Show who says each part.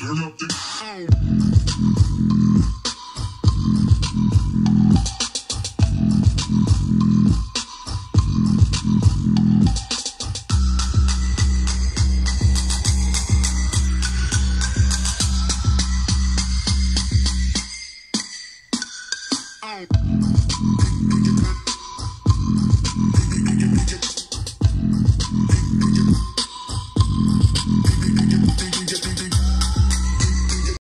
Speaker 1: turn up the